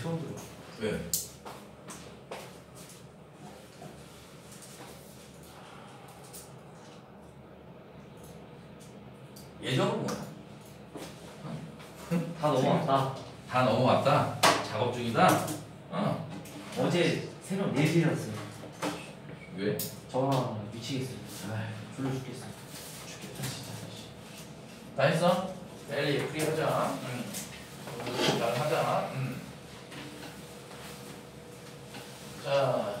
처음 들어. 왜? 예정은 뭐야? 다 넘어왔다. 다 넘어왔다. 작업 중이다. 어. 어제 새벽 4시에 일어났어요. 왜? 전화 미치겠어요. 아, 졸려 죽겠어. 죽겠다 진짜. 다 했어? 빨리 풀이 하자. 응. 잘 하자. 응. 자.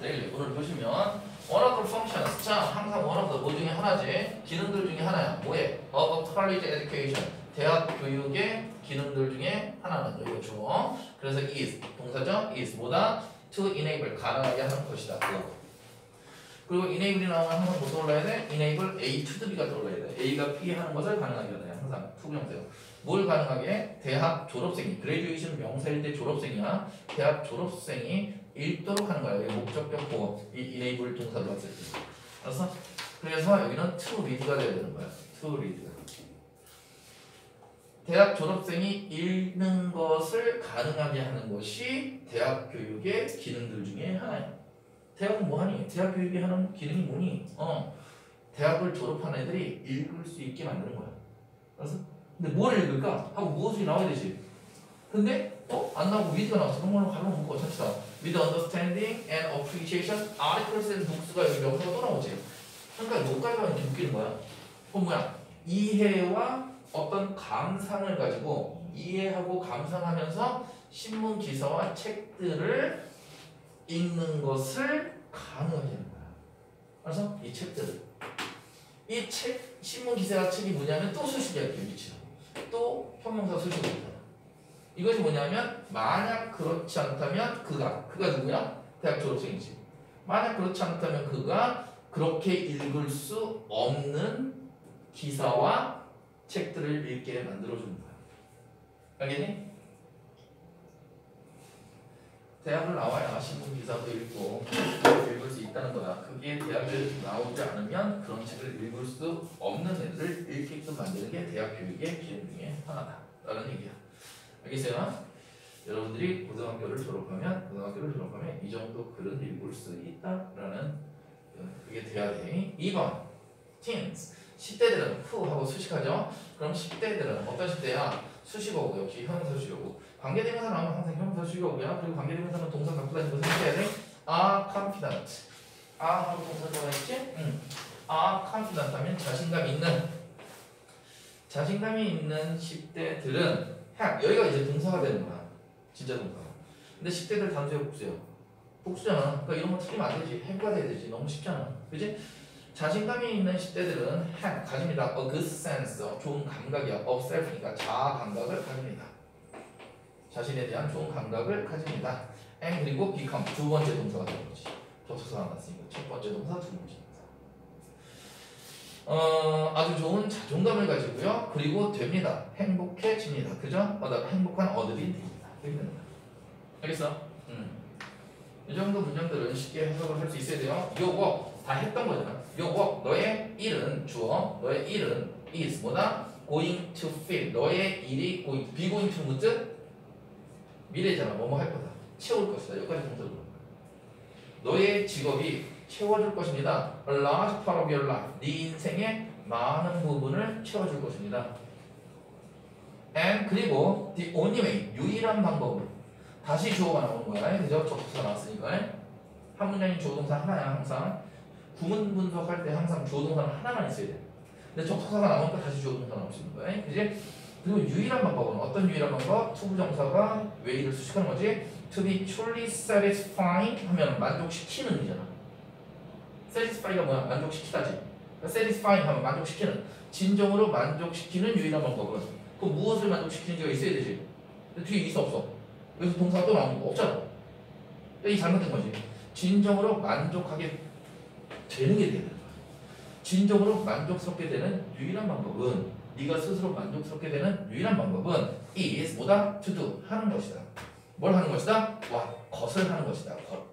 내일 오늘 보시면 one of the functions 자 항상 one of the 뭐 중에 하나지 기능들 중에 하나야 뭐해? of college education 대학 교육의 기능들 중에 하나는 이거 주어 그래서 is 동사죠 is 뭐다 to enable 가능하게 하는 것이다. 그리고 enable이 나오면 항상 뭐 떠올라야 돼? enable A to B가 떠올라야 돼. A가 B 하는 것을 가능하게 하다. 항상 to부정사요. 뭘 가능하게? 대학 졸업생이 graduation 명사일 때 졸업생이야. 대학 졸업생이 읽도록 하는 거야. 목적격 보어 이 enable 동사 들어갔을 때 알았어? 그래서 여기는 to read가 돼야 되는 거야. to read 대학 졸업생이 읽는 것을 가능하게 하는 것이 대학 교육의 기능들 중에 하나야 대학은 뭐하니? 대학 교육이 하는 기능이 뭐니? 어 대학을 졸업한 애들이 읽을 수 있게 만드는 거야 알았어? 근데 뭘 읽을까? 하고 무엇이 나와야 되지 근데 어? 안 나오고 위드가 나왔어 그런 거는 가로 묶어 찹시다 with understanding and appreciation articles and books가 여기 명사가 또 나오지 그러니까 여기까지가 이렇게 묶이는 거야 그럼 뭐야 이해와 어떤 감상을 가지고 이해하고 감상하면서 신문 기사와 책들을 읽는 것을 가능하게 하는 거야. 알았어? 이 책들을. 이 책, 신문 기사와 책이 뭐냐면 또 이렇게 위치로. 또 수식으로 있잖아 이것이 뭐냐면 만약 그렇지 않다면 그가 그가 누구야? 대학 졸업생이지. 만약 그렇지 않다면 그가 그렇게 읽을 수 없는 기사와 책들을 읽게 만들어주는 거야 알겠니? 대학을 나와야 신문 기사도 읽고 읽을 수 있다는 거야 그게 대학을 나오지 않으면 그런 책을 읽을 수 없는 애들을 읽게끔 만드는 게 대학 교육의 기능 중에 하나다 라는 얘기야 알겠어요? 여러분들이 고등학교를 졸업하면 고등학교를 졸업하면 이 정도 글은 읽을 수 있다라는 그게 돼야 돼. 2번 teens 10대들은 후 하고 수식하죠. 그럼 10대들은 어떤 10대야? 수식어고 역시 형용사 수식어고 관계대명사 나오면 항상 형용사 수식어고요. 그리고 관계대명사는 동사 갖고 다니는 거 생각해야 돼. are confident. are 하고 동사 들어가 있지? 응. are confident 하면 자신감 있는 자신감이 있는 10대들은 have 여기가 이제 동사가 되는 거야. 진짜 동사가. 근데 10대들 단수야 복수야. 복수잖아. 그러니까 이런 거 틀리면 안 되지. have가 돼야 되지. 너무 쉽잖아. 그지? 자신감이 있는 10대들은 have 가집니다. a good sense 좋은 감각이야. of self니까 자아 감각을 가집니다. 자신에 대한 좋은 감각을 가집니다. and 그리고 become 두 번째 동사가 되는 거지. 접속사가 나왔으니까 첫 번째 동사, 두 번째 동사. 어, 아주 좋은 자존감을 가지고요. 그리고 됩니다. 행복해집니다. 그죠? 얻어, 행복한 어들이 됩니다. 알겠어? 음. 이 정도 문장들은 쉽게 해석을 할 수 있어야 돼요. 요 work 다 했던 거잖아. 요 work 너의 일은 주어, 너의 일은 is 뭐다? going to fill 너의 일이 going, be going to 무슨 미래잖아. 뭐뭐 할 거다. 채울 것이다. 여기까지 들어가. 너의 직업이 채워줄 것입니다. A large part of your life. 네 인생의 많은 부분을 채워줄 것입니다. And 그리고 the only way 유일한 방법으로 다시 주어가 나오는 거야. 그죠? 접수사 나왔으니까 한 문장이 주어 동사 하나야 항상. 구문 분석할 때 항상 주어 동사는 하나만 있어야 돼. 근데 접수사가 나오니까 다시 주어 동사 나올 수 있는 거야. 그지? 그리고 유일한 방법은 어떤 유일한 방법? 투부정사가 왜이를 수식하는 거지? To be truly satisfying 하면 만족시키는 이잖아. satisfy가 뭐야? 만족시키다지. 그러니까 satisfying 하면 만족시키는. 진정으로 만족시키는 유일한 방법은 그 무엇을 만족시키는지가 있어야 되지. 근데 뒤에 있어 없어? 여기서 동사가 또 나오는 거 없잖아. 이 잘못된 거지. 진정으로 만족하게 게 되는 거야. 진정으로 만족스럽게 되는 유일한 방법은 네가 스스로 만족스럽게 되는 유일한 방법은 is 뭐다? to do 하는 것이다. 뭘 하는 것이다? what 것을 하는 것이다. 것.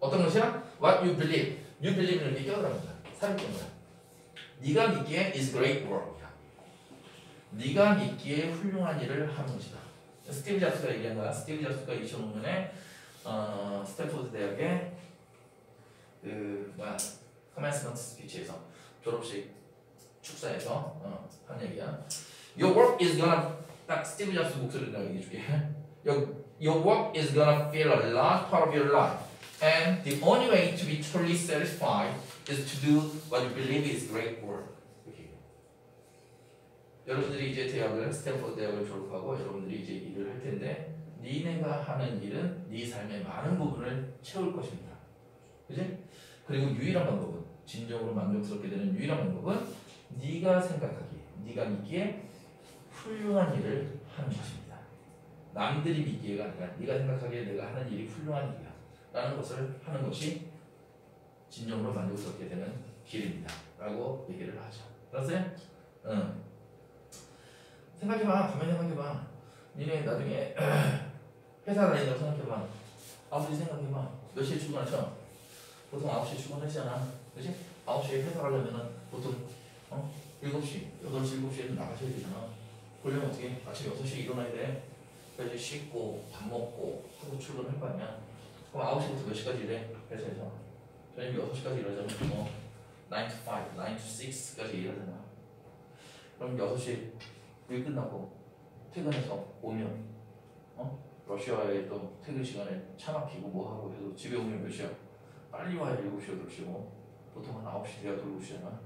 어떤 것이야? what you believe. you 믿게 하라는 거야. 사실인 거야. 네가 믿기에 is great work이야. 네가 믿기에 훌륭한 일을 하는 것이다. 스티브 잡스가 얘기한 거야. 스티브 잡스가 2005년에 어, 스탠포드 대학의 그 뭐야 commencement speech에서 졸업식 축사에서 어, 한 얘기야. Your work is gonna 딱 스티브 잡스 목소리를 내가 얘기해 줄게. Your, your work is gonna fill a large part of your life, and the only way to be truly satisfied is to do what you believe is great work. 여러분들이 이제 대학을 스탠포드 대학을 졸업하고 여러분들이 이제 일을 할 텐데 니네가 하는 일은 네 삶의 많은 부분을 채울 것입니다. 그지? 그리고 유일한 방법은 진정으로 만족스럽게 되는 유일한 방법은 네가 생각하기에 네가 믿기에 훌륭한 일을 하는 것입니다. 남들이 믿기에가 아니라 네가 생각하기에 내가 하는 일이 훌륭한 일이야 라는 것을 하는 것이 진정으로 만족스럽게 되는 길입니다. 라고 얘기를 하죠. 알았어요? 응. 생각해봐. 가만히 생각해봐. 니네 나중에 회사 다닌다고 생각해봐. 아버지 생각해봐. 몇 시에 출근하죠? 보통 9시에 출근하시잖아. 그치? 9시에 회사 가려면은 보통 어? 7시, 8시, 7시에는 나가셔야 되잖아. 그러려면 어떻게? 아침 6시에 일어나야 돼. 그래서 씻고 밥 먹고 하고 출근할 거 아니야. 그럼 9시부터 몇 시까지 일해? 회사에서. 저녁 6시까지 일하자면 뭐 9 to 5, 9 to 6까지 일하잖아. 그럼 6시에 일 끝나고 퇴근해서 오면 어? 러시아에 또 퇴근 시간에 차 막히고 뭐 하고 해서 집에 오면 몇 시야? 빨리 와야 7시, 8시고 보통 한 9시 돼야 돌아오시잖아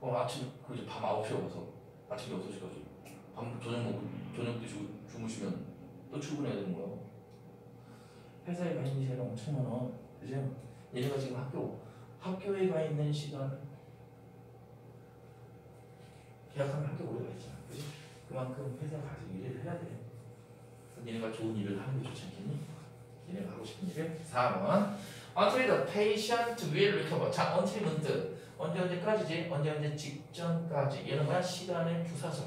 그럼 아침 그 이제 밤 9시에 와서 아침 6시까지 밤 저녁 먹고 저녁 드시고 주무시면 또 출근해야 되는 거야 회사에 가 있는 시간이 엄청 많아 그지? 얘네가 지금 학교 학교에 가 있는 시간 계약하면 학교 오래 가 있잖아 그지? 그만큼 회사 가서 일을 해야 돼 얘네가 좋은 일을 하는 게 좋지 않겠니? 얘네가 하고 싶은 일을 4번 Until the patient will recover. 자, until 문득 언제 언제까지지? 언제 언제? 직전까지. 얘는 뭐야? 시간의 부사절.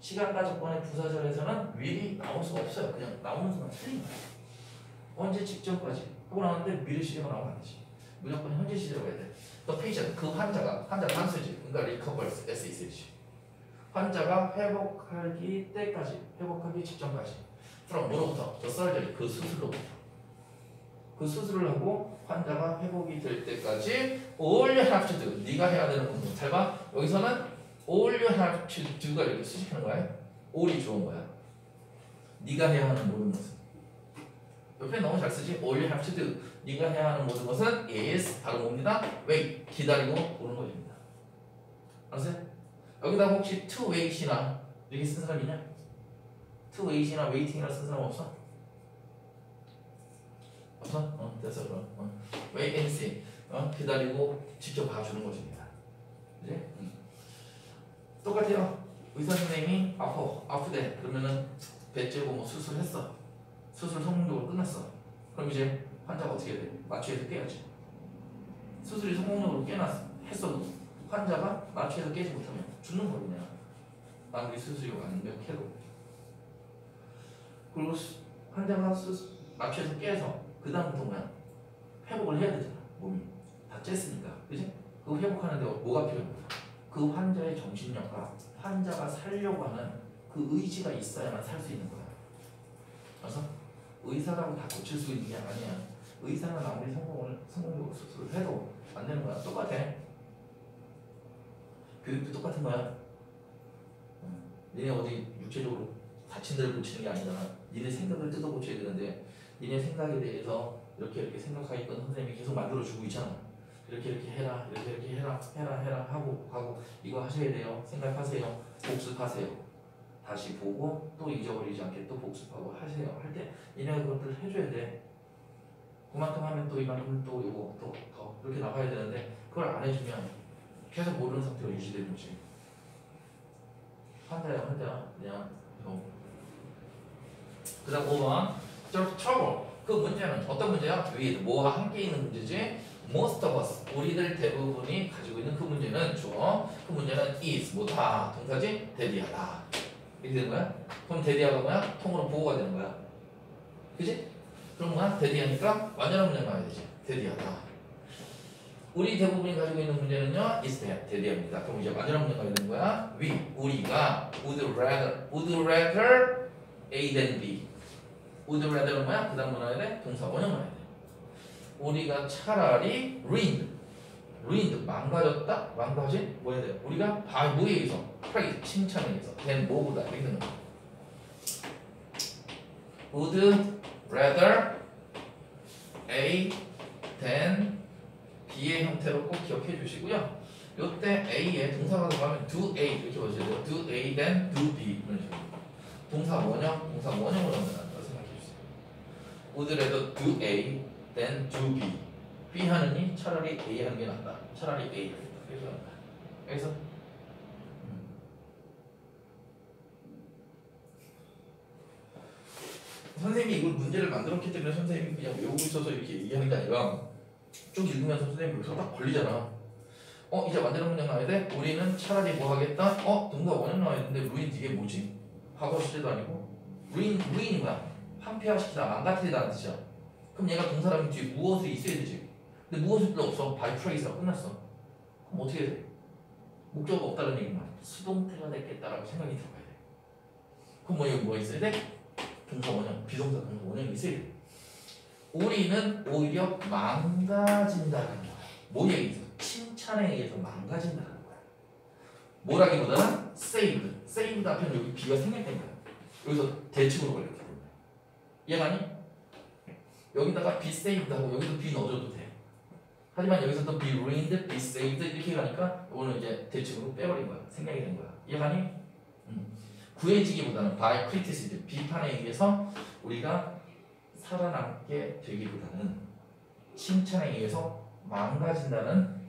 시간 가족권의 부사절에서는 will이 나올 수가 없어요. 그냥 나오는 순간 틀린 거야. 언제 직전까지? 하고 나왔는데 미래 시제가 나오면 안 되지. 무조건 현재 시제로 가야 돼. The patient 그 환자가 환자 단수지 그러니까 recovers S 있어야지 환자가 회복하기 때까지 회복하기 직전까지 from 뭐로부터? Surgery 그 수술로부터 그 수술을 하고 환자가 회복이 될 때까지 all you have to do 네가 해야 되는 것은 잘 봐. 여기서는 you have to do가 이렇게 수식하는 거야. all이 좋은 거야. 네가 해야 하는 모든 것은 옆에 너무 잘 쓰지. all you have to do 네가 해야 하는 모든 것은 is 바로 뭡니다. wait 기다리고 오는 것입니다. 알았어요? 여기다 혹시 to wait이나 이렇게 쓴 사람 있냐? Wait이나 waiting이라 쓴 사람 없어? 없어? 어, 됐어 그럼. 어. wait and see. 어, 기다리고 지켜봐주는 것입니다. 그지? 응. 똑같아요. 의사 선생님이 아파, 아프대. 그러면은 배 째고 뭐 수술했어. 수술 성공적으로 끝났어. 그럼 이제 환자가 어떻게 돼? 마취해서 깨야지. 수술이 성공적으로 깨났어. 했어도 환자가 마취해서 깨지 못하면 죽는 거거든요. 아무리 수술이 완벽해도. 그리고 수- 환자가 수, 마취해서 깨서 그 다음부터 뭐야? 회복을 해야 되잖아. 몸이 다 쬐으니까, 그지? 그 회복하는데 뭐가 필요합니까? 그 환자의 정신력과 환자가 살려고 하는 그 의지가 있어야만 살 수 있는 거야. 그래서 의사라고 다 고칠 수 있는 게 아니야. 의사는 아무리 성공을 성공적으로 해도 안 되는 거야. 똑같아. 교육도 똑같은 거야. 음, 니네 어디 육체적으로 다친 데를 고치는 게 아니잖아. 니네 생각을 뜯어 고쳐야 되는데 니네 생각에 대해서 이렇게 이렇게 생각하게끔 선생님이 계속 만들어 주고 있잖아. 이렇게 이렇게 해라, 이렇게 이렇게 해라, 해라, 해라 하고 하고 이거 하셔야 돼요. 생각하세요. 복습하세요. 다시 보고 또 잊어버리지 않게 또 복습하고 하세요. 할때 얘네가 그것들 해줘야 돼. 그만큼 하면 또 이만큼 또 이거 또더 이렇게 나가야 되는데 그걸 안 해주면 계속 모르는 상태로 유지되는 거지. 환자야 환자 그냥 이거. 그 다음 5번 저 trouble 그 문제는 어떤 문제야? with 뭐와 함께 있는 문제지? most of us 우리들 대부분이 가지고 있는 그 문제는 주어 그 문제는 is 뭐다 동사지 대디하다 이렇게 되는 거야? 그럼 대디하가 뭐야? 통으로 보호가 되는 거야 그지? 그럼 뭐야? 대디하니까 완전한 문장 나와야 되지 대디하다 우리 대부분이 가지고 있는 문제는요, is that, 대대합니다. 그럼 이제 마지막 문제 가야 되는 거야. we, 우리가 would rather, would rather A than B. would rather는 뭐야? 그 다음 뭐 나와야 돼? 동사 원형 나와야 돼. 우리가 차라리 ruined, ruined, 망가졌다? 망가진? 뭐 해야 돼? 우리가 바, 뭐에 의해서? praise, 칭찬에 의해서. than 뭐보다. 이렇게 되는 거야. would rather A than B의 형태로 꼭 기억해 주시고요. 요때 A에 동사가 들어가면 do A 이렇게 보셔야 돼요. do A then do B 이런 식으로. 동사 원형, 동사 원형으로 주세요. Rather do A then do B. B 하느니 차라리 A 하는 게 낫다. 차라리 A 그래서 여기서 음. 선생님이 이걸 문제를 만들었기 때문에 선생님이 그냥 외우고 있어서 이렇게 얘기하는 게 아니라 쭉 읽으면서 선생님 여기서 딱 걸리잖아. 어 이제 만드는 문장 나와야 돼? 우리는 차라리 뭐 하겠다? 어 동사 원형 나와야 되는데 루인 이게 뭐지? 과거 시제도 아니고 ruin ruin이 뭐야? 황폐화시키다 망가뜨리다는 뜻이야. 그럼 얘가 동사라면 뒤에 무엇이 있어야 되지? 근데 무엇이 필요 없어. by praise가 끝났어. 그럼 어떻게 돼? 목적어가 없다는 얘기는 뭐야? 수동태가 됐겠다라고 생각이 들어가야 돼. 그럼 뭐 여기 뭐 있어야 돼? 동사 원형, 비동사 동사 원형이 있어야 돼. 우리는 오히려 망가진다는 거야. 뭐에 의해서? 칭찬에 의해서 망가진다는 거야. 뭐라기보다는 saved. saved 여기 B가 생략된 거야. 여기서 대칭으로 때문에. 이해가니? 여기다가 be saved 하고 여기도 be 넣어줘도 돼. 하지만 여기서 또 be ruined, be saved 이렇게 가니까 이거는 이제 대칭으로 빼버린 거야. 생략이 된 거야. 이해가니? 음. 구해지기보다는 by criticism, 비판에 의해서 우리가 살아남게 되기보다는 칭찬에 의해서 망가진다는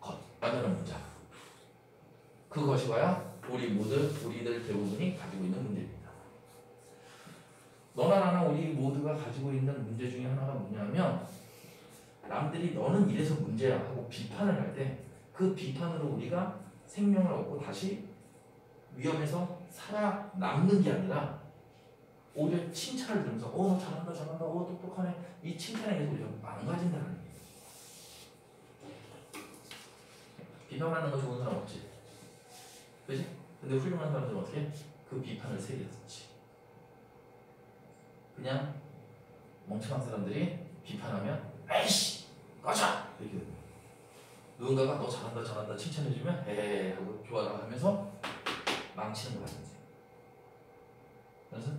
것 만드는 문장 그것이 뭐야? 우리 모두 우리들 대부분이 가지고 있는 문제입니다 너나 나나 우리 모두가 가지고 있는 문제 중에 하나가 뭐냐면 남들이 너는 이래서 문제야 하고 비판을 할 때 그 비판으로 우리가 생명을 얻고 다시 위험에서 살아남는 게 아니라 오히려 칭찬을 들으면서 어, 너 잘한다, 잘한다, 어, 똑똑하네. 이 칭찬에 의해서 우리가 망가진다는 얘기예요. 비판하는 거 좋은 사람 없지? 그지? 근데 훌륭한 사람들은 어떻게? 해? 그 비판을 세게 듣지. 그냥 멍청한 사람들이 비판하면 에이씨! 꺼져! 이렇게. 누군가가 너 잘한다, 잘한다 칭찬해주면 에이 하고 좋아라 하면서 망치는 거야. 이제. 그래서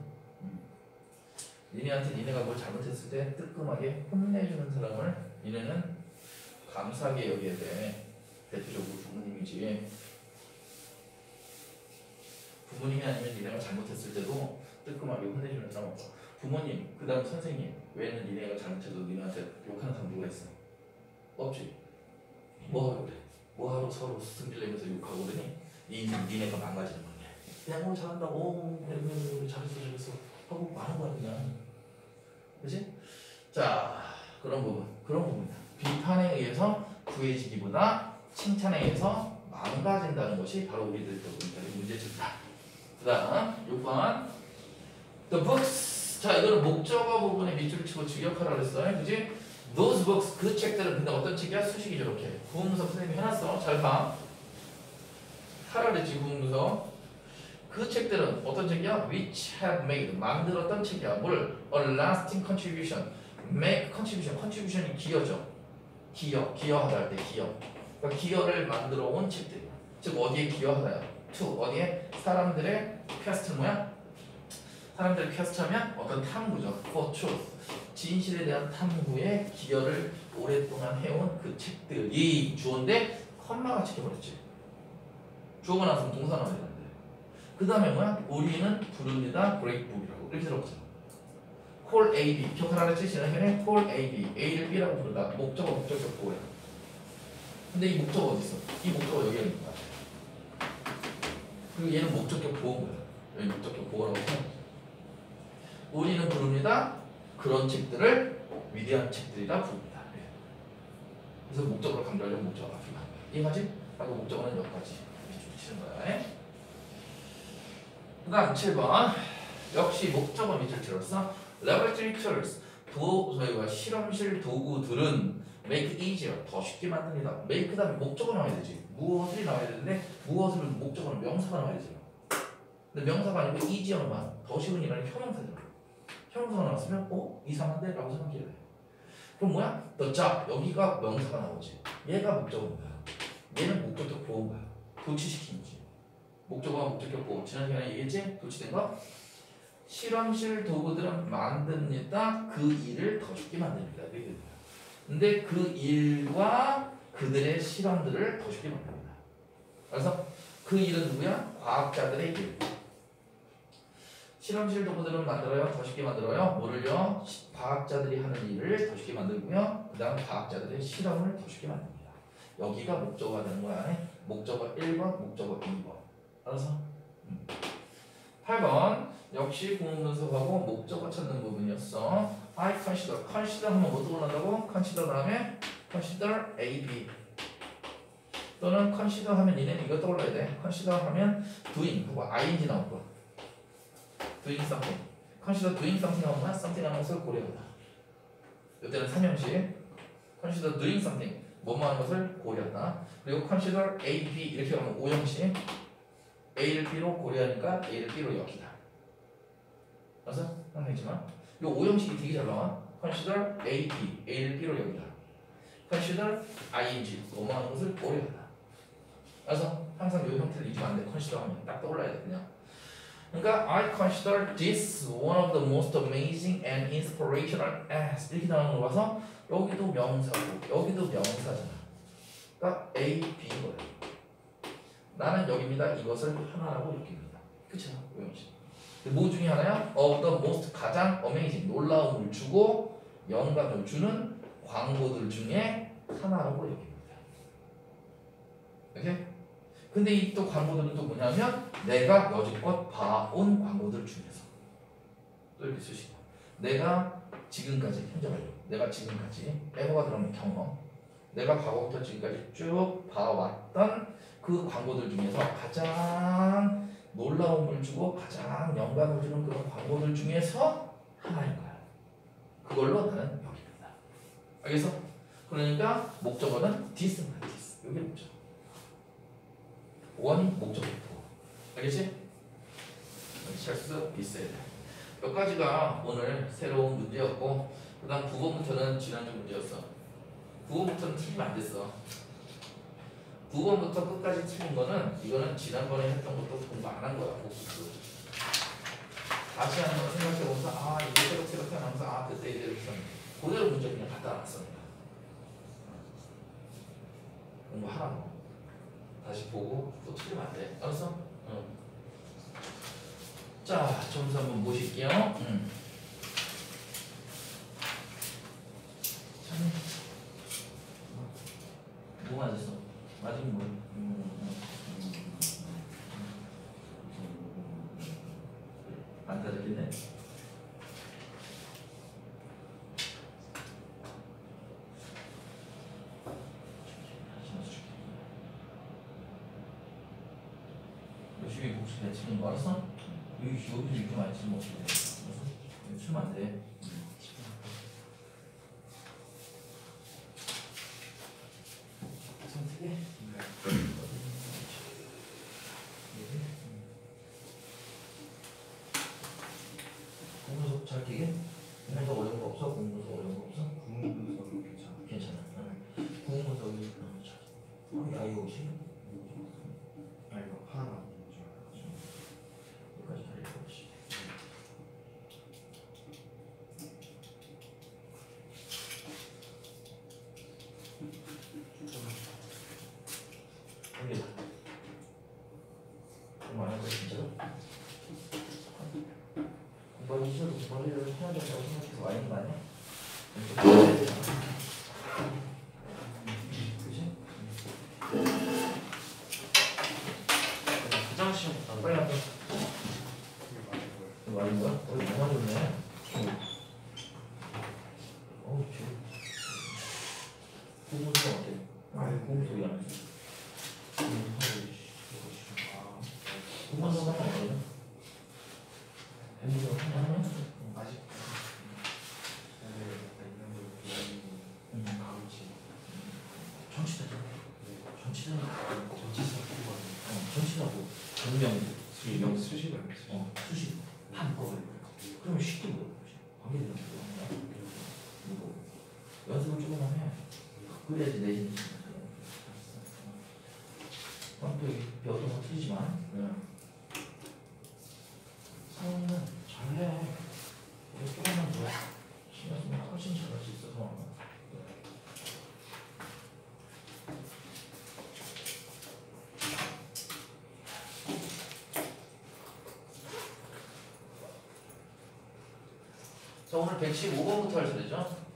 니네한테 니네가 뭘 잘못했을 때 뜨끔하게 혼내주는 사람을 니네는 감사하게 여겨야 돼. 대표적으로 부모님이지. 부모님이 아니면 니네가 잘못했을 때도 뜨끔하게 혼내주는 사람 없고 부모님, 그 다음 선생님 외에는 니네가 잘못해도 니네한테 욕하는 사람 누가 있어? 없지. 뭐하러 그래? 뭐하러 서로 승질내면서 욕하고 그러니? 니, 니네가 망가지는 거야. 그냥 어 잘한다, 어 그래, 그래, 그래, 잘했어 잘했어 하고 많은 거야 그냥. 그지? 자 그런 부분 그런 부분이다. 비판에 의해서 구해지기보다 칭찬에 의해서 망가진다는 것이 바로 우리들 때문에 문제점이다. 그 다음 6번 The books 자 이거는 목적어 부분에 밑줄을 치고 직역하라 그랬어요. 그지? Those books 그 책들은 근데 어떤 책이야? 수식이 저렇게 구문서 선생님이 해놨어. 잘 봐. 하라 그랬지 구문서 그 책들은 어떤 책이야? Which have made 만들었던 책이야. 뭘? A lasting contribution. make contribution. contribution이 기여죠. 기여. 기여하다 할 때 기여. 그러니까 기여를 만들어 온 책들. 즉 어디에 기여하다야? to 어디에 사람들의 퀘스트 뭐야? 사람들의 quest하면 어떤 탐구죠. for. 진실에 대한 탐구에 기여를 오랫동안 해온 그 책들이 주어인데 컴마가 찍혀버렸지. 주어가 나서 동사 나와야 되는데. 그 다음에 뭐야? 우리는 부릅니다. 브레이크북이라고 이렇게 들어보자. 콜 A, B 기억하라 그랬지? 지난 시간에 콜 A, B A를 B라고 부른다. 목적어, 목적격 보호야. 근데 이 목적어 어디 있어? 이 목적어 여기에 있는 거야. 그리고 얘는 목적격 보호인 거야. 여기 목적격 보호라고 생각해. 우리는 부릅니다. 그런 책들을 위대한 책들이라 부릅니다. 예. 그래서 강조하려면 목적어가 필요한 거야. 이해가지? 하고 목적어는 여기까지 치는 거야. 예? 그 다음 7번 역시 목적어 밑줄 칠었어 Laboratory tools 도 저희가 실험실 도구들은 make easier 더 쉽게 만듭니다. make 다음에 목적어 나와야 되지. 무엇을 나와야 되는데 무엇을 목적어는 명사가 나와야 되죠. 근데 명사가 아니고 easier만 더 쉬운 일은 형용사잖아. 형용사가 나왔으면 어 이상한데? 라고 생각해야 돼. 그럼 뭐야? the job 여기가 명사가 나오지. 얘가 목적어인 거야. 얘는 목적격 보호인 거야. 도치시키는 거지. 목적어와 목적격 보호. 지난 시간에 얘기했지? 도치된 거? 실험실 도구들은 만듭니다. 그 일을 더 쉽게 만듭니다. 근데 그 일과 그들의 실험들을 더 쉽게 만듭니다. 그래서 그 일은 누구야? 과학자들의 일. 실험실 도구들은 만들어요. 더 쉽게 만들어요. 뭐를요? 시- 과학자들이 하는 일을 더 쉽게 만들고요. 그 다음 과학자들의 실험을 더 쉽게 만듭니다. 여기가 목적어가 되는 거야. 목적어 1번, 목적어 2번. 알아서? 음. 8번 역시 구문 분석하고 목적어 찾는 부분이었어. I consider. consider 하면 뭐 떠올란다고? consider 다음에 consider A, B. 또는 consider 하면 얘는 이거 떠올라야 돼. consider 하면 doing 하고 ing 나올 거. Doing something. consider doing something 하면 something 하는 것을 고려하다. 이때는 삼형식. consider doing something. 뭐뭐 하는 것을 고려하다. 그리고 consider A, B 이렇게 하면 오형식. A를 B로 고려하니까 A를 B로 여기다. 그래서 항상이지만 이 오형식이 되게 잘 나와. consider A, B, A를 B로 여기다. consider ing, 뭐뭐 하는 것을 고려하다. 그래서 항상 이 형태를 잊으면 안 돼. consider 하면 딱 떠올라야 돼 그냥. 그러니까 I consider this one of the most amazing and inspirational acts 이렇게 나오는 거 봐서 여기도 명사고 여기도 명사잖아. 그러니까 A, B인 거야. 나는 여기입니다. 이것을 하나라고 여깁니다. 그쵸? 오형식. 뭐 중에 하나야? of the most 가장 amazing 놀라움을 주고 영감을 주는 광고들 중에 하나라고 여깁니다. 오케이? 근데 이 또 광고들은 또 뭐냐면 내가 여지껏 봐온 광고들 중에서 또 이렇게 쓰시고 내가 지금까지 현재 완료 내가 지금까지 에버가 들어가면 경험 내가 과거부터 지금까지 쭉 봐왔던 그 광고들 중에서 가장 놀라움을 주고 가장 영감을 주는 그런 광고들 중에서 하나인 거야. 그걸로 나는 여깁니다. 알겠어? 그러니까 목적어는 this입니다. this. 이게 목적어. 원이 목적어고. 알겠지? 여기 찰수 있어야 돼. 몇 가지가 오늘 새로운 문제였고 그 다음 9번부터는 지난주 문제였어. 9번부터는 틀리면 안 됐어. 9번부터 끝까지 틀린 거는 이거는 지난번에 했던 것도 공부 안 한 거야 복습 다시 한번 생각해보면서 아 이게 새록새록 해나면서 아 그때 이대로 했었는데 그대로 문제 그냥 갖다 놨습니다 공부하라고 다시 보고 또 틀리면 안 돼 알았어? 응. 자 점수 한번 보실게요 응. 참. 뭐 맞았어? 맞은 뭐? 안 따르겠네. 열심히 알았어? 여기 여기서 이렇게 많이 치면 어떻게 돼? 알았어? 여기 치면 안 돼. 선택해. 공부서 잘 되게? 공부서 어려운 거 없어? 공부서 어려운 거 없어? 국문분석은 괜찮아. 여기 어, 잘. 어, 야 이거 혹시 아 이거 하나 있는 줄 알아가지고. 여기까지 잘 읽어보시. 여기다. 공부 안 할거 진짜로? 공부하기 싫어도 공부를 해야 된다고 생각해서 와 있는 거 아니야? 좀 공부해야 되잖아. 그치? 가장 쉬운 거 빨리 한번 이게 맞는 거예요. 이거 아닌 거야? 어, 이거 너무 좋네. 어우, 지금. 구분소 어때? 아, 구분소 양. 아, 구분소 하나 어때요? 구분소 하나 하면? 아직. 네. 정명 수명 수시가 어, 수식 한 묶어버려. 그러면 쉽게 물어. 관계되는 거야. 이거 연습을 조금만 해. 그래야지 내신. 어, 또거 틀리지만. 네. 상황은 잘해. 조금만 더 신경 쓰면 훨씬 잘할 수 있어 상황은. 자 오늘 115번부터 할 차례죠.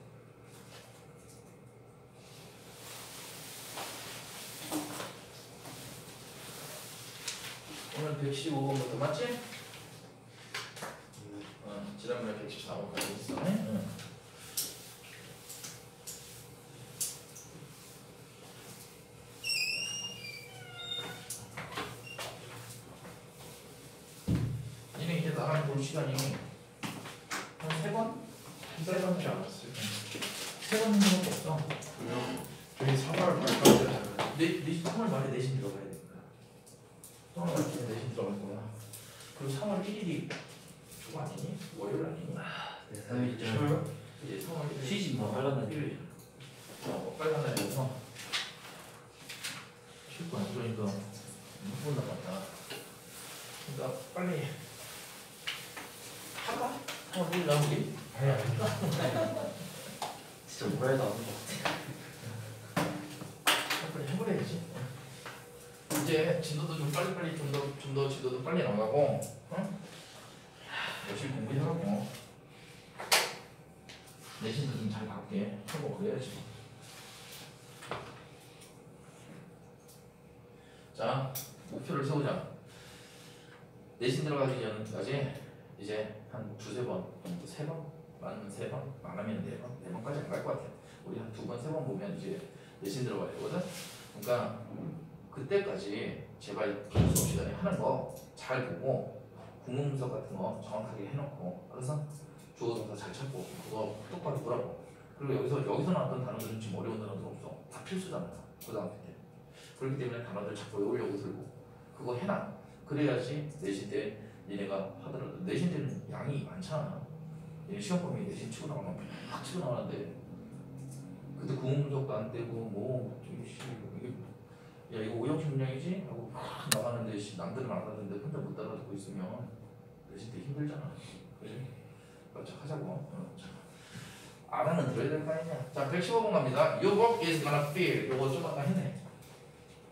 오늘 115번부터 맞지? 어, 지난번에 114번까지 있어. 응. 니네 이제 나랑 볼 시간이 한 세 번? 한달 남지 않았어요. 세번 정도 없어. 그냥 저희 3월 말까지 내, 내 3월 말에 내신 들어가야 되니까 3월 말에 내신 들어갈 거야 그리고 3월 1일이 주거 아니니? 월요일 아니니? 네, 삼일절 쉬어요? 이제 3월 1일 쉬지 뭐, 빨간 날. 일요일 어, 빨간 날이어서 쉴 거야 그러니까 6분 남았다 그러니까 빨리 하자 3월 1일 나오기 진짜 뭐라 해도 안 돼. 빨리 해버려야지. 이제 진도도 좀 빨리빨리 좀 더 좀 더 진도도 빨리 나가고, 응? 열심히 공부하라고. 내신도 좀 잘 받게 하고 그래야지. 자, 목표를 세우자. 내신 들어가기 전까지 이제 한 두세 번, 세 번, 많으면 세 번, 많으면 네 번, 네 번까지 안 갈 것 같아. 우리 한 두 번, 세 번 보면 이제 내신 들어가야 되거든. 그러니까 그때까지 제발 수업 시간에 하는 거 잘 보고 국문 분석 같은 거 정확하게 해놓고 알아서 주어 동사 잘 찾고 그거 똑바로 보라고. 그리고 여기서 여기서 나왔던 단어들은 지금 어려운 단어들 없어. 다 필수잖아. 고등학교 때. 그렇기 때문에 단어들 자꾸 외우려고 들고 그거 해놔. 그래야지 내신 때 니네가 하더라도 내신 때는 양이 많잖아. 얘 시험 범위 내신 치고 나가면 막 치고 나가는데 그때 구문적도 안 되고 뭐씨 이게 야 이거 오형식 문장이지? 하고 막 나가는데 씨 남들은 알아듣는데 혼자 못 따라듣고 있으면 내신 때 힘들잖아. 그지? 하자고. 어, 자. 알아는 들어야 될 거 아니냐? 자 115번 갑니다. Your work is gonna fail. 요거 좀 아까 했네.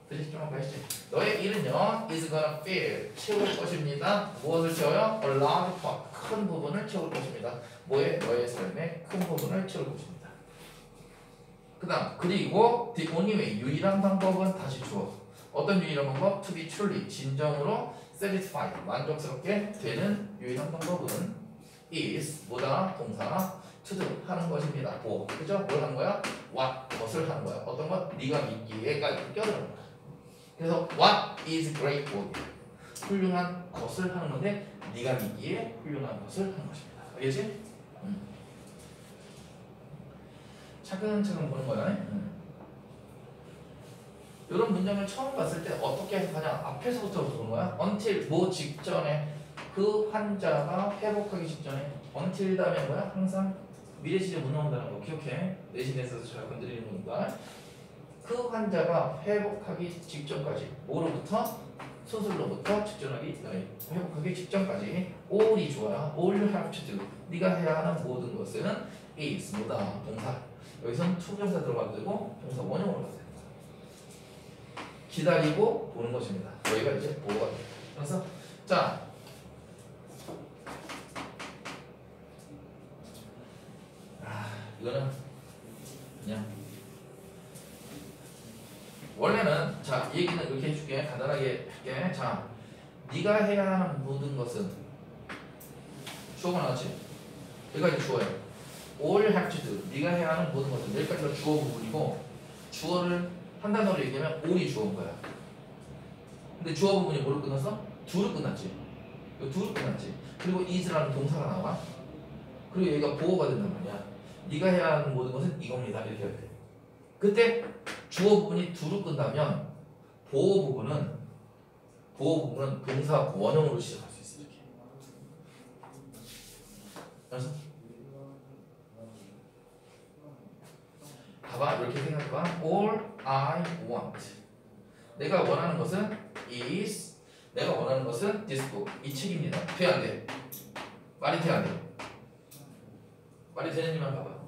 그지? 좀 아까 했지? 너의 일은요 is gonna fail. 채울 것입니다. 무엇을 채워요? A large 큰 부분을 채울 것입니다. 뭐의? 너의 삶의 큰 부분을 채울 것입니다 그 다음 그리고 the only way 유일한 방법은 다시 주어 어떤 유일한 방법? to be truly 진정으로 satisfied 만족스럽게 되는 유일한 방법은 is 뭐다? 동사 to do 하는 것입니다 뭐 그죠? 뭘 하는 거야? what 것을 하는 거야 어떤 것? 네가 믿기에까지 껴들어는 거야 그래서 what is great work 훌륭한 것을 하는 건데 네가 믿기에 훌륭한 것을 하는 것입니다 알겠지? 차근차근 보는 거야. 이런 문장을 처음 봤을 때 어떻게 해석하냐? 앞에서부터 보는 거야. until 뭐 직전에 그 환자가 회복하기 직전에 until 다음에 뭐야? 항상 미래 시제 못 나온다는 거 기억해. 내신에서 잘 건드리는 거니까. 그 환자가 회복하기 직전까지 뭐로부터 수술로부터 직전하기 아니, 회복하기 직전까지 all이 좋아요. all have to do. 네가 해야 하는 모든 것은 is 뭐다 동사. 여기서는 투명사 들어가도 되고 동사 원형으로 가도 됩니다. 기다리고 보는 것입니다. 여기가 이제 보호가 됩니다. 그래서 자 아, 이거는 그냥 원래는 자 얘기는 이렇게 해줄게 간단하게 할게 자 네가 해야 하는 모든 것은 주어가 나왔지 여기까지 주어예요 all have to do 네가 해야 하는 모든 것들 여기까지가 주어 부분이고 주어를 한 단어로 얘기하면 all이 주어인 거야. 근데 주어 부분이 뭐로 끝났어? do로 끝났지. do로 끝났지. 그리고 is라는 동사가 나와. 그리고 여기가 보호가 된단 말이야. 네가 해야 하는 모든 것은 이겁니다. 이렇게 해야 돼. 그때 주어 부분이 do로 끝나면 보호 부분은 보호 부분은 동사 원형으로 시작할 수 있어 이렇게. 그래서 봐봐 이렇게 생각해봐. All I want. 내가 원하는 것은 is. 내가 원하는 것은 this book. 이 책입니다. 돼? 말이 돼 안 돼? 말이 되는지만 봐봐.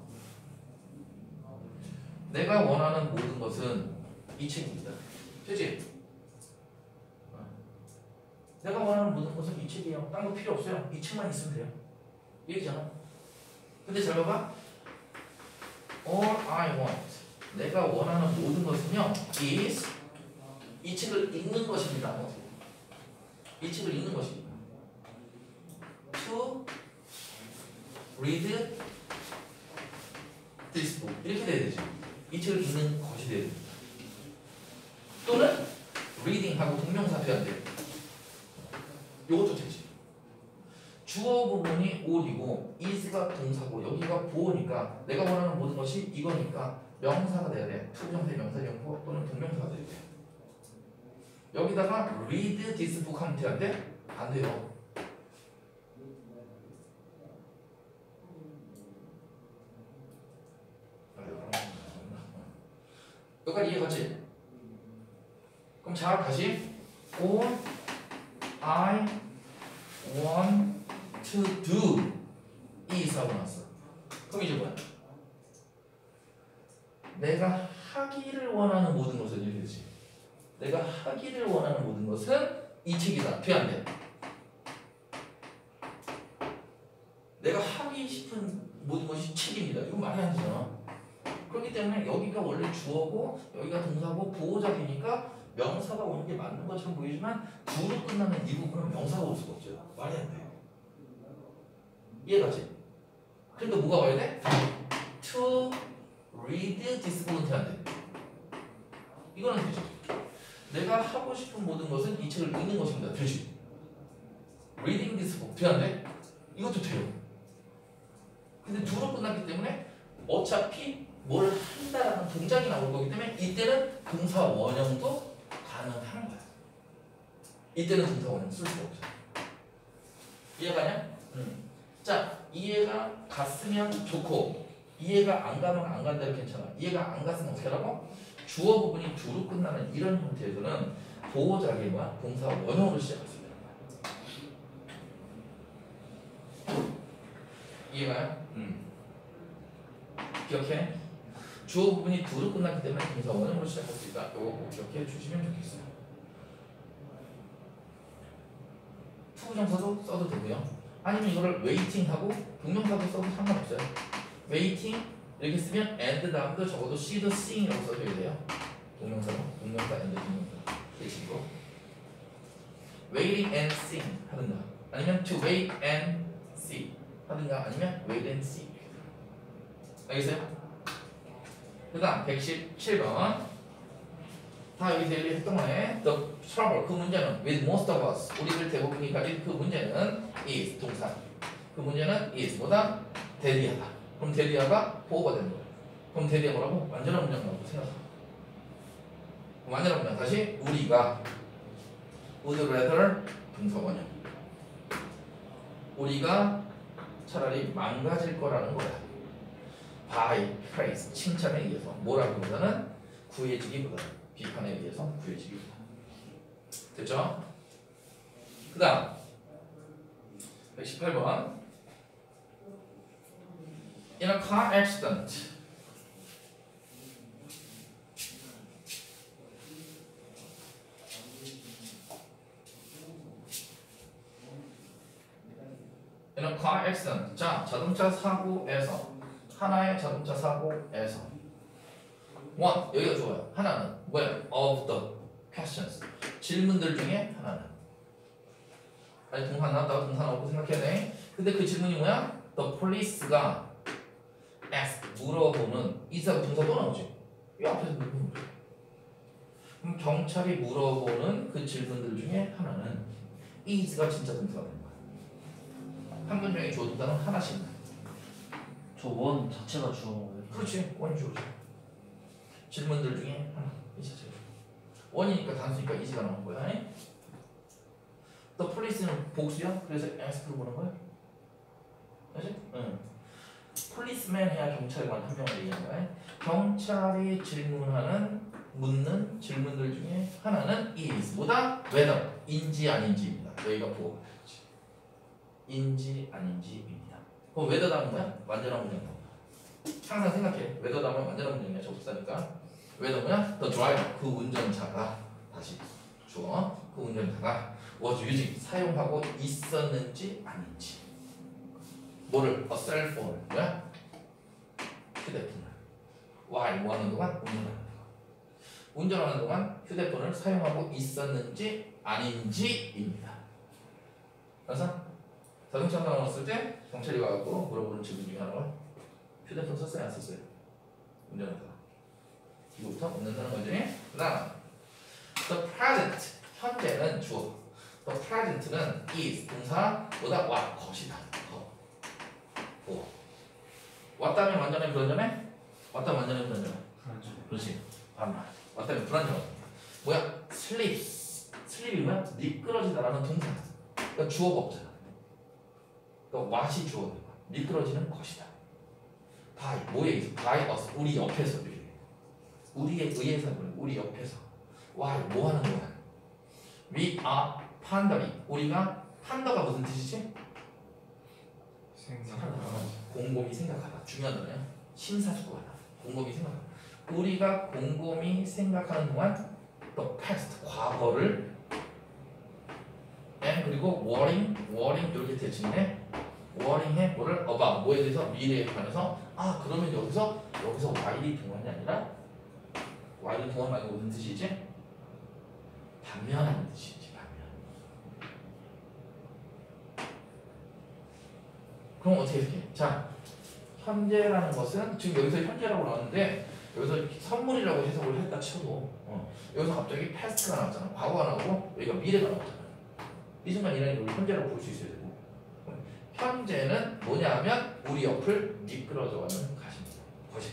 내가 원하는 모든 것은 이 책입니다. 되지? 어. 내가 원하는 모든 것은 이 책이에요. 딴 거 필요 없어요. 이 책만 있으면 돼요. 얘기잖아. 근데 잘 봐봐. All I want. 내가 원하는 모든 것은요. is 이 책을 읽는 것입니다. 이 책을 읽는 것입니다. To read this book. 이렇게 돼야 되죠. 이 책을 읽는 것이 돼야 됩니다. 또는 reading하고 동명사 표현 돼. 요것도 되지. 주어 부분이 all이고 is가 동사고 여기가 보어니까 내가 원하는 모든 것이 이거니까 명사가 돼야 돼. 투부정사, 명사형부 또는 동명사가 돼야 돼. 여기다가 read this book 하면 돼? 안 돼요. 여기까지 이해갔지? 그럼 자 다시 all I want to do is 하고 났어 그럼 이제 뭐야? 내가 하기를 원하는 모든 것은 이렇게 되지 내가 하기를 원하는 모든 것은 이 책이다 돼 안 돼? 내가 하기 싶은 모든 것이 책입니다 이거 말이 안 되잖아 그렇기 때문에 여기가 원래 주어고 여기가 동사고 보호자기니까 명사가 오는 게 맞는 것처럼 보이지만 두로 끝나는 이 부분은 명사가 올 수가 없죠. 말이 안 돼요. 이해가지? 그러니까 뭐가 와야 돼? To read this book는 안 돼. 이거는 되죠. 내가 하고 싶은 모든 것은 이 책을 읽는 것입니다. 되지? Reading this book 돼? 이것도 돼요. 근데 두로 끝났기 때문에 어차피 뭘 한다라는 동작이 나올 거기 때문에 이때는 동사 원형도 가능한 거야. 이때는 동사 원형 쓸 수가 없어. 이해가냐? 응. 자, 이해가 갔으면 좋고 이해가 안 가면 안 간다 면 괜찮아. 이해가 안 갔으면 어떻게 하라고? 주어 부분이 두로 끝나는 이런 형태에서는 보호자기와 동사 원형으로 시작할 수 있는 거야. 이해가요? 응. 기억해? 주어 부분이 do로 끝났기 때문에 동사 원형으로 시작할 수 있다. 이거 꼭 기억해 주시면 좋겠어요. 투부정사도 써도 되고요. 아니면 이거를 waiting하고 동명사도 써도 상관없어요. 이 렇게 쓰면 and 다음도 적어도 see the seeing이라고 써줘야 돼요. 동명사로 동명사 and 동명사. 대신고. waiting and seeing 하든가. 아니면 to wait and see 하든가. 아니면 wait and see 알겠어요? 그 다음 117번. 다 여기서 얘기 했던 거네 The trouble 그 문제는 with most of us 우리들 대부분이 가진 그 문제는 is 동사. 그 문제는 is 보다 대리하다 그럼 대리하가 보호가 되는 거야 그럼 대리하 뭐라고? 완전한 문장이라고 생각해 완전한 문장 다시 우리가 would rather 동사 원형. 우리가 차라리 망가질 거라는 거야. By praise 칭찬에 의해서. 뭐라기보다는 구해지기보다. 비판에 의해서 구해지기보다. 됐죠? 그 다음 118번 In a car accident In a car accident 자 자동차 사고에서 하나의 자동차 사고에서 one 여기가 좋아요. 하나는 뭐예요? Of the questions 질문들 중에 하나는 아니 동사 나왔다가 동사 나오고 생각해야 돼. 근데 그 질문이 뭐야? The police가 물어보는 이사가 동사 또 나오지. 이 앞에서 물어보는 거야. 그럼 경찰이 물어보는 그 질문들 중에 하나는 is가 진짜 동사가 되는 거야. 한 문장에 주어 동사는 하나씩. 저원 자체가 거예요. 그렇지 원이 주어지 질문들 중에 하나 이 자체가 원이니까 단수니까 이지가 나온 거야 더 폴리스는 복수야. 그래서 ask로 보는 거야. 알지? 응. 폴리스맨 해야 경찰관 한 명을 얘기하는 거야. 경찰이 질문하는 묻는 질문들 중에 하나는 is 뭐다? whether 인지 아닌지입니다. 여기가 되지. 인지 아닌지입니다. 그럼 whether 다음 뭐야? 완전한 문장. 항상 생각해. whether 다음은 완전한 문장이야. 접속사니까. whether 뭐야? the driver 그 운전자가 다시 주어 그 운전자가 was using 사용하고 있었는지 아닌지. 뭐를? a cell phone 뭐야? 휴대폰을. why 뭐 하는 동안 운전하는 동안. 운전하는 동안 휴대폰을 사용하고 있었는지 아닌지입니다. 그래서 자동차 상황 왔을 때 경찰이 와갖고 물어보는 질문 중에 하나가 휴대폰 썼어요 안 썼어요? 운전하다가 이거부터 묻는다는 거지. 그 다음 the present 현재는 주어. the present는 is 동사 보다 what 것이다. 왔다면 완전해 불완전해? 왔다면 완전해 불완전해? 그렇죠. 그렇지. 반말. 왔다면 불안정하다. 뭐야? 슬립. 슬립이 뭐야? 미끄러지다라는 동사. 그러니까 주어가 없잖아. 그러니까 what이 주어야 미끄러지는 것이다. by 뭐에 의해서? by us. 우리 옆에서 우리. 우리에 의해서. 우리 옆에서. why 뭐 하는 거야? we are 판다리. 우리가 판다가 무슨 뜻이지? 생각. 곰곰이 생각하다. 중요하잖아요. 심사숙고하다. 곰곰이 생각하다. 우리가 곰곰이 생각하는 동안 the past 과거를 and 그리고 worrying, worrying 이렇게 대칭해. worrying해 뭐를 about 뭐에 대해서 미래에 관해서 아 그러면 여기서 여기서 while이 동안이 아니라 while이 동안 말고 무슨 뜻이지? 반면하는 뜻이지 반면. 그럼 어떻게 해석해? 자 현재라는 것은 지금 여기서 현재라고 나왔는데 여기서 선물이라고 해석을 했다 쳐도 어, 여기서 갑자기 past가 나왔잖아. 과거가 나오고 여기가 미래가 나왔잖아. 이 순간이라는 걸 현재라고 볼 수 있어야 되고. 어, 현재는 뭐냐면 우리 옆을 미끄러져가는 가십니다. 것이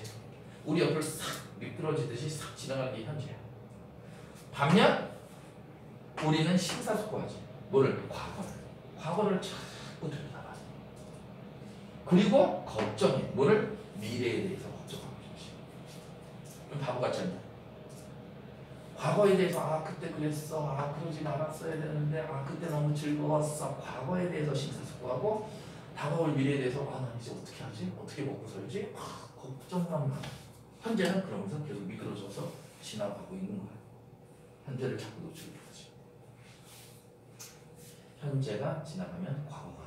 우리 옆을 싹 미끄러지듯이 싹 지나가는 게 현재야. 반면 우리는 심사숙고하지. 뭐를? 과거를. 과거를 들여다봐 그리고 걱정해 뭐를? 미래에 대해서 걱정하고 있지 좀 바보 같지 않냐? 과거에 대해서 아 그때 그랬어 아 그러지 말았어야 되는데 아 그때 너무 즐거웠어 과거에 대해서 심사숙고하고 다가올 미래에 대해서 아나 이제 어떻게 하지 어떻게 먹고 살지 아, 걱정만 많아 현재는 그러면서 계속 미끄러져서 지나가고 있는 거야 현재를 자꾸 놓치게 하지 현재가 지나가면? 응.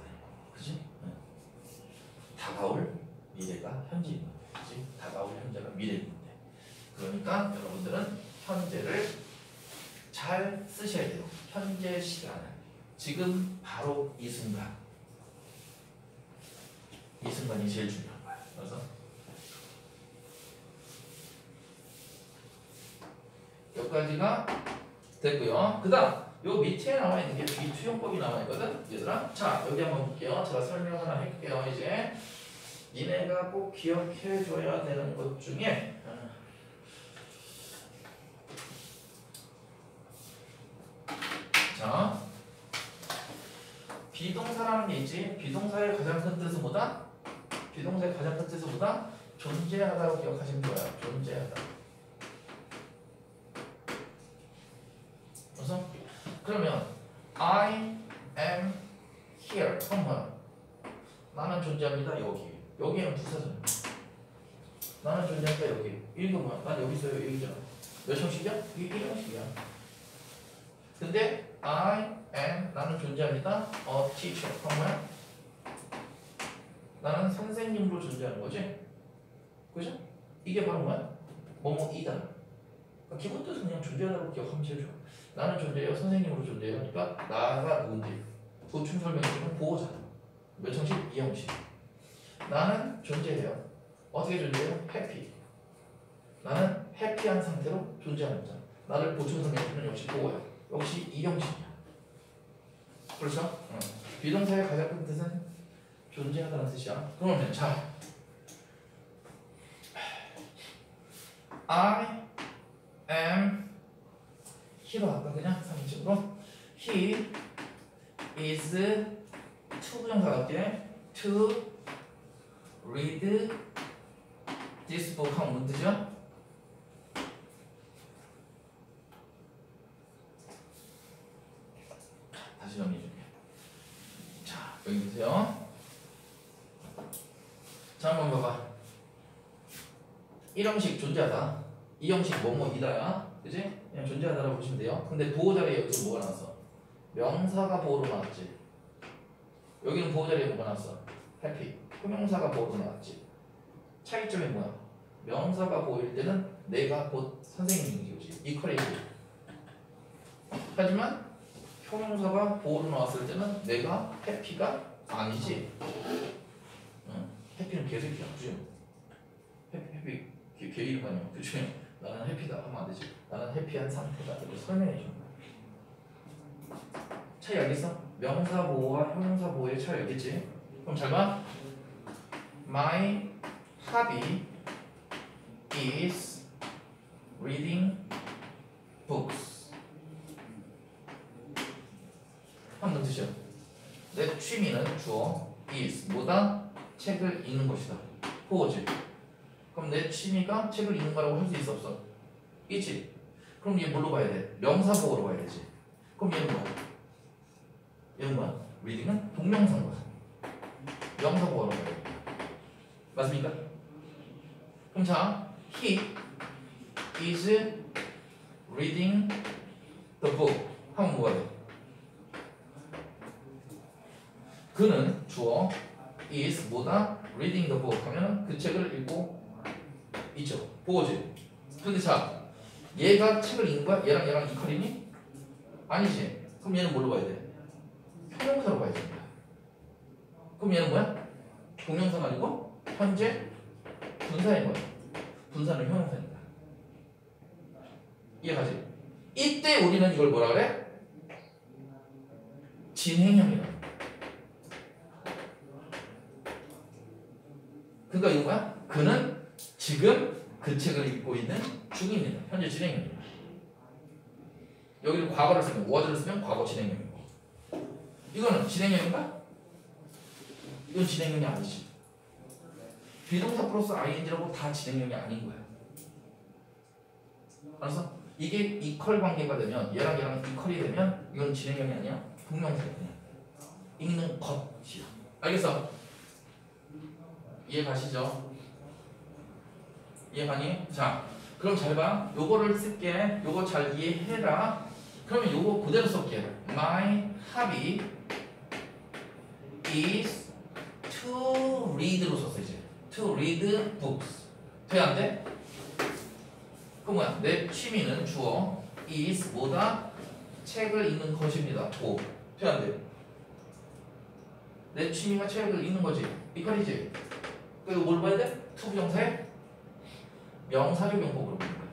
다가올 미래가 현재인 거야 그지? 다가올 현재가 미래인 건데 그러니까 여러분들은 현재를 잘 쓰셔야 돼요. 현재 시간을 지금 바로 이 순간 이 순간이 제일 중요한 거야. 그래서 여기까지가 됐고요. 그 다음 요 밑에 나와 있는 게 비투용법이 나와 있거든, 얘들아. 자 여기 한번 볼게요. 제가 설명 하나 할게요. 이제 니네가 꼭 기억해줘야 되는 것 중에 어, 자, 비동사라는 게 있지. 비동사의 가장 큰 뜻은 뭐다? 비동사의 가장 큰 뜻은 뭐다? 존재하다고 기억하시면 좋아요. 존재하다. 1인 거야. 난 여기 있어요. 여기잖아. 몇 형식이야? 이게 1형식이야. 근데 I am 나는 존재합니다. A teacher. 그건 뭐야? 나는 선생님으로 존재하는 거지. 그죠? 이게 바로 뭐야? 뭐뭐이다. 그러니까 기본 뜻은 그냥 존재하다고 기억하면 제일 좋아. 나는 존재해요. 선생님으로 존재해요. 그러니까 나가 누군데 보충 설명해주면 보호자. 몇 형식? 이 형식. 나는 존재해요. 어떻게 존재해요? 해피. 나는 해피한 상태로 존재하는 자. 나를 보충 설명해주면 역시 보호야. 역시 이 형식이야. 그렇죠? 응. 비동사의 가장 큰 뜻은 존재하다는 뜻이야. 그러면 자, I am he로 할까 그냥 상식으로 he is to 부정사답게 to read this book 하면 뭔 뜻이야? 다시 정리해줄게. 자, 여기 보세요. 자, 한번 봐봐. 1형식 존재하다. 2형식 뭐뭐이다야. 그지? 그냥 존재하다라고 보시면 돼요. 근데 보호 자리에 여기서 뭐가 나왔어? 명사가 보호로 나왔지. 여기는 보호 자리에 뭐가 나왔어? 해피. 형용사가 보호로 나왔지. 차이점이 뭐야? 명사가 보호일 때는 내가 곧 선생님인 거지. 이퀄이고. 하지만 형용사가 보호로 나왔을 때는 내가 해피가 아니지. 응. 해피는 개새끼야, 그지? 해피, 해피 개, 개 이름 아니야, 그지? 나는 해피다 하면 안 되지. 나는 해피한 상태다. 이렇게 설명해 거야. 차이 알겠어? 명사 보호와 형용사 보호의 차이 알겠지? 그럼 잘 봐. My hobby is reading books. 한번 뜻이야. 내 취미는 주어 is 뭐다? 책을 읽는 것이다. 보호지. 그럼 내 취미가 책을 읽는 거라고 할 수 있어 없어? 있지. 그럼 얘 뭘로 봐야 돼? 명사 보호로 봐야 되지. 그럼 얘는 뭐야? 얘는 뭐야? reading은 동명사인 거야. 명사 보호로 봐야 돼. 맞습니까? 그럼 자, he is reading the book 하면 뭐가 돼? 그는 주어 is 뭐다? reading the book 하면 그 책을 읽고 있죠. 보고지. 근데 자, 얘가 책을 읽는 거야? 얘랑 얘랑 이퀄이니? 아니지. 그럼 얘는 뭘로 봐야 돼? 형용사로 봐야 된다. 그럼 얘는 뭐야? 동명사가 아니고 현재 분사인 거야. 분사는 형용사입니다. 이해가지? 이때 우리는 이걸 뭐라 그래? 진행형이야. 그러니까 이거 뭐야? 그는 지금 그 책을 읽고 있는 중입니다. 현재 진행형입니다. 여기를 과거를 쓰면 was를 쓰면 과거 진행형이고 이거는 진행형인가? 이건 진행형이 아니지. 비동사 플러스 ing라고 다 진행형이 아닌 거야. 알았어? 이게 이퀄 관계가 되면 얘랑 얘랑 이퀄이 되면 이건 진행형이 아니야. 동명사야. 읽는 것이야. 알겠어? 이해 가시죠? 이해 가니? 자, 그럼 잘 봐. 요거를 쓸게. 요거 잘 이해해라. 그러면 요거 그대로 쓸게. My hobby is to read로 썼어 이제. To read books. 돼 안 돼? 그 뭐야? 내 취미는 주어 is 뭐다? 책을 읽는 것입니다. 고. 돼 안 돼? 내 취미가 책을 읽는 거지. 이퀄이지. 그 이거 뭘 봐야 돼? to 부정사에 명사적 용법으로 보는 거야.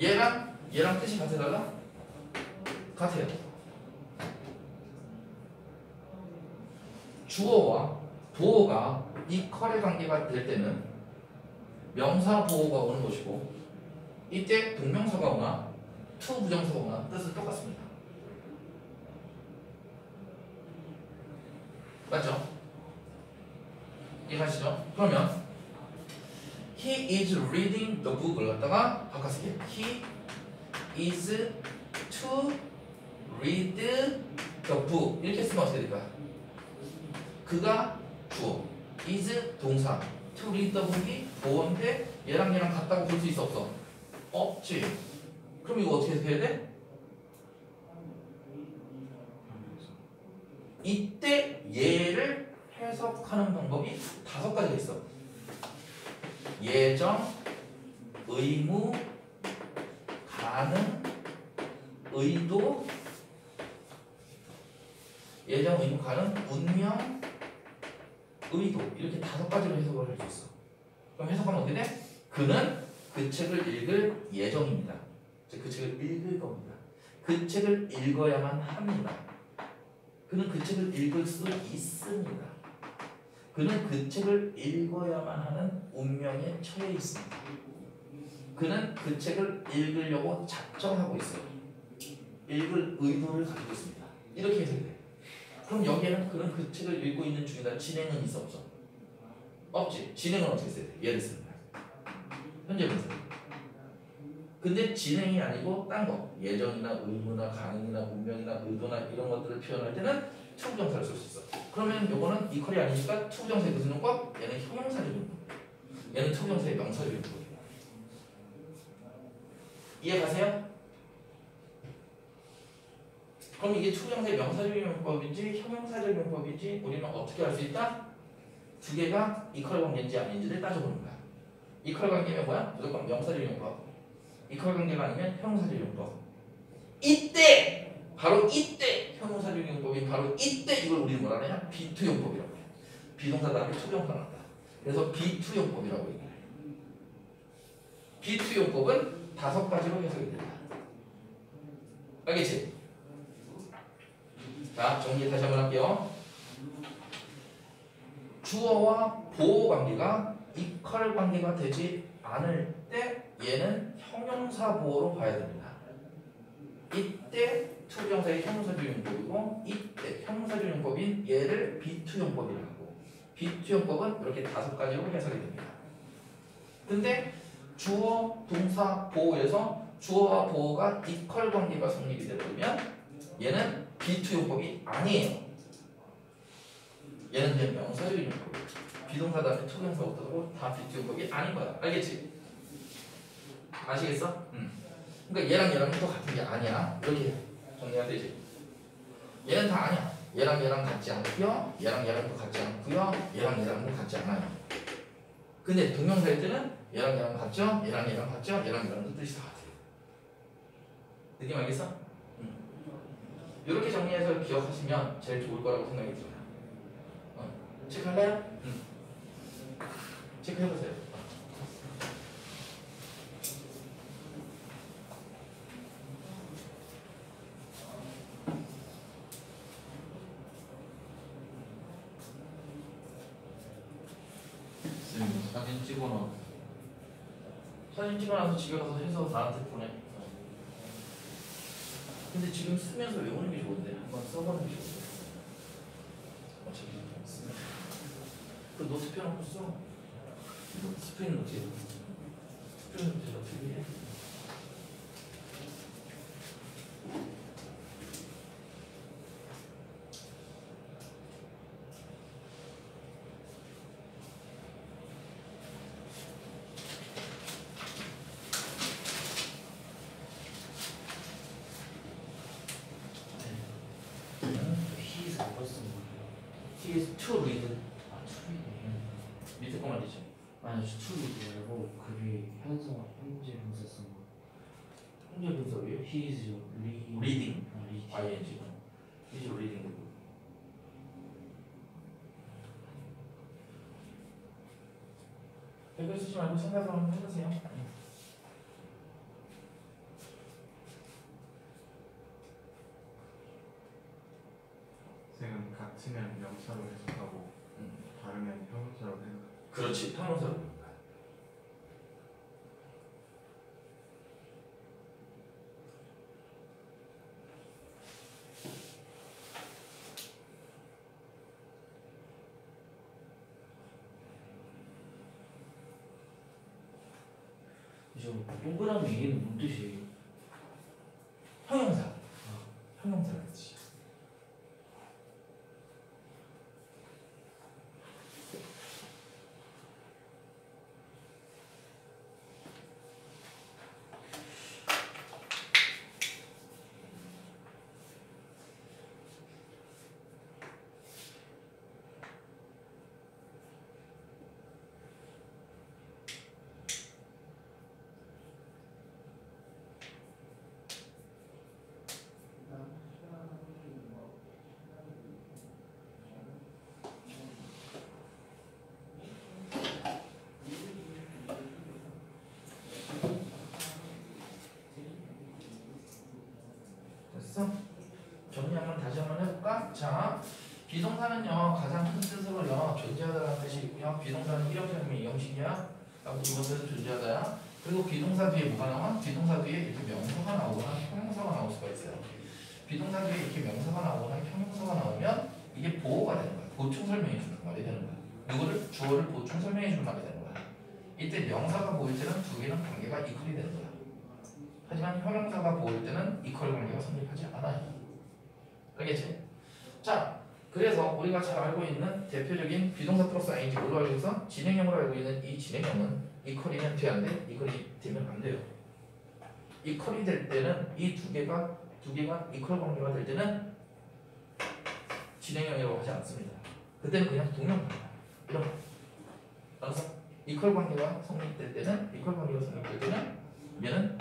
얘랑 얘랑 뜻이 같아 달라? 같아요. 주어와 보호가 이퀄의 관계가 될 때는 명사 보호가 오는 것이고 이때 동명사가 오나 to 부정사가 오나 뜻은 똑같습니다. 맞죠? 이해가시죠? 그러면 He is reading the book을 갖다가 바꿔쓰기 He is to read the book 이렇게 쓰면 어떻게 될까? 그가 주어 is 동사 to read the book이 보어인데 얘랑 얘랑 같다고 볼 수 있어 없어? 없지 그럼 이거 어떻게 해석해야 돼? 이때 얘를 해석하는 방법이 다섯 가지가 있어. 예정, 의무, 가능, 의도, 예정, 의무, 가능, 운명, 의도 이렇게 다섯 가지로 해석을 할 수 있어. 그럼 해석하면 어떻게 돼? 그는 그 책을 읽을 예정입니다. 즉, 그 책을 읽을 겁니다. 그 책을 읽어야만 합니다. 그는 그 책을 읽을 수 있습니다. 그는 그 책을 읽어야만 하는 운명에 처해 있습니다. 그는 그 책을 읽으려고 작정하고 있어요. 읽을 의도를 가지고 있습니다. 이렇게 해석이 돼. 그럼 여기에는 그는 그 책을 읽고 있는 중이다. 진행은 있어 없어? 없지. 진행은 어떻게 써야 돼? 예를 쓰는. 현재 분사. 근데 진행이 아니고 딴 거. 예정이나 의무나 가능이나 운명이나 의도나 이런 것들을 표현할 때는 투부정사를 쓸 수 있어. 그러면 요거는 equal이 아니니까 투부정사의 무슨 용법? 얘는 형용사적 용법. 얘는 투부정사의 명사적 용법. 이해 가세요? 그럼 이게 투부정사의 명사적 용법인지 형용사적 용법인지 우리는 어떻게 알 수 있다? 두 개가 equal 관계인지 아닌지를 따져보는 거야. equal 관계면 뭐야? 무조건 명사적 용법. equal 관계가 아니면 형용사적 용법. 이때 바로 이때 형용사적 용법이 바로 이때 이걸 우리는 뭐라 하냐? be to 용법이라고 해. 비동사 다음에 투정사 나온다. 그래서 be to 용법이라고 얘기해. 비투 용법은 다섯 가지로 해석이 된다. 알겠지? 자 정리 다시 한번 할게요. 주어와 보호 관계가 이퀄 관계가 되지 않을 때 얘는 형용사 보호로 봐야 됩니다. 이때 투정사의 형용사적 용법이고 이때 형용사적 용법인 얘를 비투용법이라고 하고 비투용법은 이렇게 다섯 가지로 해석이 됩니다. 근데 주어, 동사, 보호에서 주어와 보호가 이퀄 관계가 성립이 되려면 얘는 비투용법이 아니에요. 얘는 그냥 명사적인 용법이에요. 비동사 다음에 투동사 없다고 다 비투용법이 아닌 거야. 알겠지? 아시겠어? 응. 그러니까 얘랑 얘랑 또 같은 게 아니야. 이렇게 정리가 되지. 얘는 다 아니야. 얘랑 얘랑 같지 않고요. 얘랑 얘랑도 같지 않고요. 얘랑 얘랑도 같지 않아요. 근데 동명사일 때는 얘랑 얘랑 같죠? 얘랑 얘랑 같죠? 얘랑 얘랑도 뜻이 다 같아요. 느낌 알겠어? 응. 이렇게 정리해서 기억하시면 제일 좋을 거라고 생각이 들어요. 어. 체크할래요? 응. 체크해보세요. 쌤 사진 찍어놔 사진 찍어놔서 집에 가서 해서 나한테 보내. 근데 지금 쓰면서 외우는 게 좋은데 한번 써보는 게 좋은데. 어차피 쓰면. 그 노트 펴놓고 써. 스프링 노트. 스프링 노트 어떻게 해? 히즈 못 쓴 거예요 He is to read. 아 추리네 밑에 거 말이죠. 아니 추리도 말고 그게 현성 현재 분사 쓴거 현재 분석이에요. 히즈 리 Reading. 아 리딩 ing. He's reading. 댓글 쓰지 말고 생각을 한번 해보세요. 쌤은 같으면 명사로 해석하고 음. 다르면 형용사로 해석. 그렇지. 형용사로. 저 동그라미 얘는 뭔 뜻이에요? 형용사. 형용사를 지 됐어? 정리 한번 다시 한번 해볼까? 자, 비동사는요 가장 큰 뜻으로요 존재하다라는 뜻이 있고요. 비동사는 1형식이면 2형식이야. 하고 두 번째는 존재하다야. 그리고 비동사 뒤에 뭐가 나와? 비동사 뒤에 이렇게 명사가 나오거나 형용사가 나올 수가 있어요. 비동사 뒤에 이렇게 명사가 나오거나 형용사가 나오면 이게 보어가 되는 거야. 보충 설명해 주는 말이 되는 거야. 이거를 주어를 보충 설명해 주는 말이 되는 거야. 이때 명사가 보어일 때는 두 개는 관계가 equal이 되는 거야. 하지만 형용사가 보일 때는 이퀄 관계가 성립하지 않아요. 알겠지? 자, 그래서 우리가 잘 알고 있는 대표적인 비동사 플러스 ing 뭘로 알고 있어? 진행형으로 알고 있는 이 진행형은 이퀄이면 돼야 안 돼? 이퀄이 되면 안 돼요. 이퀄이 될 때는 이 두 개가 두 개가 이퀄 관계가 될 때는 진행형이라고 하지 않습니다. 그때는 그냥 동명사입니다. 이런 거. 알았어? 이퀄 관계가 성립될 때는 이퀄 관계가 성립될 때는 얘는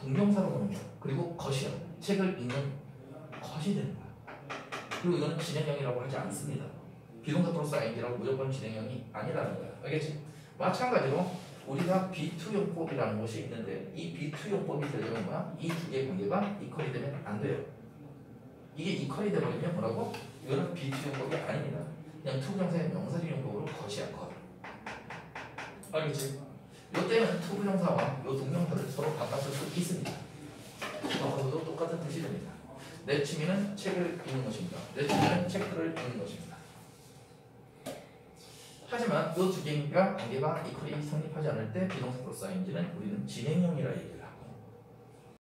동명사로 보는 거야. 그리고 것이야. 책을 읽는 것이 되는 거야. 그리고 이거는 진행형이라고 하지 않습니다. 비동사 플러스 ing라고 무조건 진행형이 아니라는 거야. 알겠지? 마찬가지로 우리가 B2 용법이라는 것이 있는데 이 B2 용법이 되려면 뭐야? 이 두 개의 관계가 이퀄이 되면 안 돼요. 이게 이퀄이 되버리면 뭐라고? 이거는 be to 용법이 아닙니다. 그냥 투부정사의 명사적 용법으로 것이야 것. 알겠지? 이때는 투부정사와 요 동명사를 서로 바꿔쓸 수 있습니다. 바꿔도 똑같은 뜻이 됩니다. 내 취미는 책을 읽는 것입니다. 내 취미는 책들을 읽는 것입니다. 하지만 이두 개가 관계가 equal이 성립하지 않을 때 비동사 플러스 ing는 우리는 진행형이라 얘기해요.